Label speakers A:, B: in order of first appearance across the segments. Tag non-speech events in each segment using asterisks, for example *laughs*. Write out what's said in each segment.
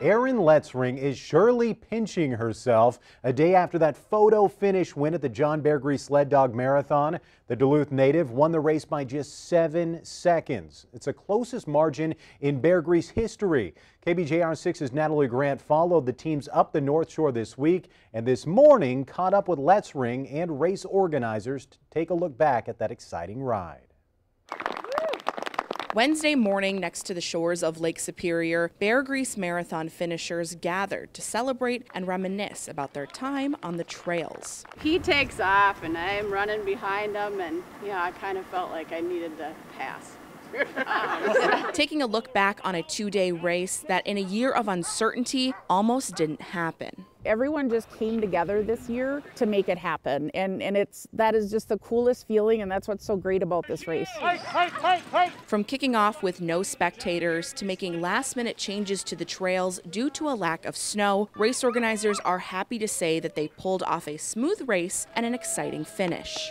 A: Erin Letzring is surely pinching herself a day after that photo finish win at the John Beargrease Sled Dog Marathon. The Duluth native won the race by just seven seconds. It's the closest margin in Bear Grease history. KBJR6's Natalie Grant followed the teams up the North Shore this week and this morning caught up with Letzring and race organizers to take a look back at that exciting ride.
B: Wednesday morning, next to the shores of Lake Superior, Beargrease Marathon finishers gathered to celebrate and reminisce about their time on the trails.
C: He takes off, and I'm running behind him, and yeah, I kind of felt like I needed to pass. *laughs*
B: Um, Taking a look back on a two day race that, in a year of uncertainty, almost didn't happen.
D: Everyone just came together this year to make it happen, and, and it's that is just the coolest feeling, and that's what's so great about this race.
B: From kicking off with no spectators to making last minute changes to the trails due to a lack of snow, race organizers are happy to say that they pulled off a smooth race and an exciting finish.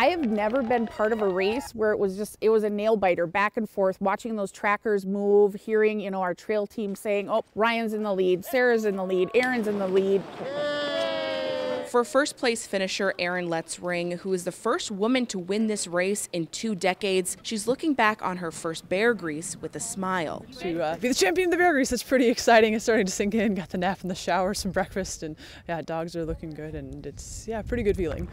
D: I have never been part of a race where it was just, it was a nail biter back and forth, watching those trackers move, hearing, you know, our trail team saying, oh, Ryan's in the lead, Sarah's in the lead, Erin's in the lead.
B: For first place finisher Erin Letzring, who is the first woman to win this race in two decades, she's looking back on her first Beargrease with a smile.
E: To uh, be the champion of the Beargrease, that's pretty exciting. It's starting to sink in. Got the nap in the shower, some breakfast, and yeah, dogs are looking good, and it's yeah, pretty good feeling.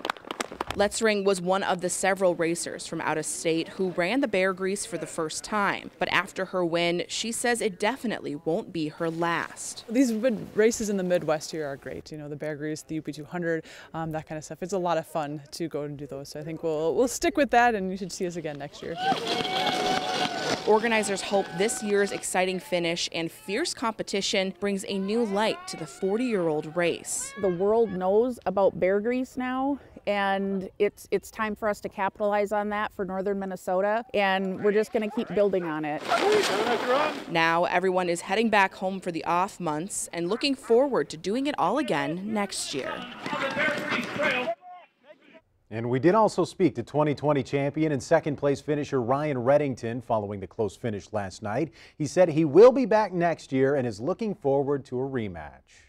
B: Letzring was one of the several racers from out of state who ran the Beargrease for the first time. But after her win, she says it definitely won't be her last.
E: These races in the Midwest here are great. You know, the Beargrease, the UP 200, um, that kind of stuff. It's a lot of fun to go and do those. So I think we'll, we'll stick with that and you should see us again next year.
B: Organizers hope this year's exciting finish and fierce competition brings a new light to the 40 year old race.
D: The world knows about Beargrease now and it's it's time for us to capitalize on that for northern Minnesota and we're just going to keep building on it.
B: Now everyone is heading back home for the off months and looking forward to doing it all again next year.
A: And we did also speak to 2020 champion and second place finisher Ryan Redington following the close finish last night. He said he will be back next year and is looking forward to a rematch.